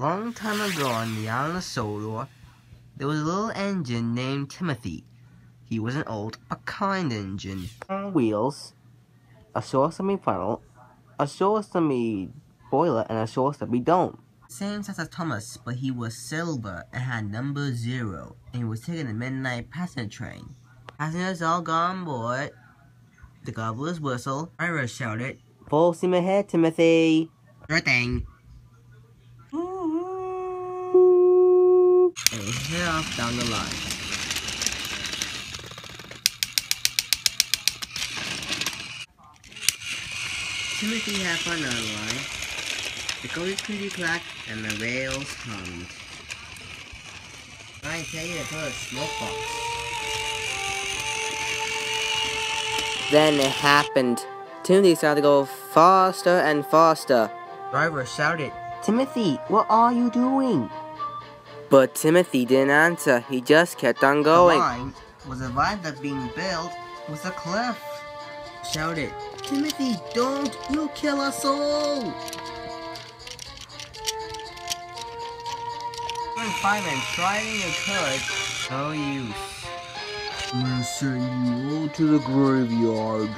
Long time ago on the island of Sodor, there was a little engine named Timothy. He was an old, but kind engine. On wheels, a short-semi funnel, a short-semi boiler, and a short-semi dome. Same size as Thomas, but he was silver and had number zero, and he was taking the midnight passenger train. Passengers all got on board. The gobbler's whistle. Ira shouted, Full steam ahead, Timothy. Sure thing. And head off down the line. Timothy had fun on the line. The coach pretty clacked and the rails hummed. I tell you to put a smoke box. Then it happened. Timothy started to go faster and faster. Driver shouted, Timothy, what are you doing? But Timothy didn't answer. He just kept on going. The line was a viaduct being built with a cliff. Shouted, Timothy, don't! You'll kill us all! Even firemen trying you could. No use. I'm gonna send you all to the graveyard.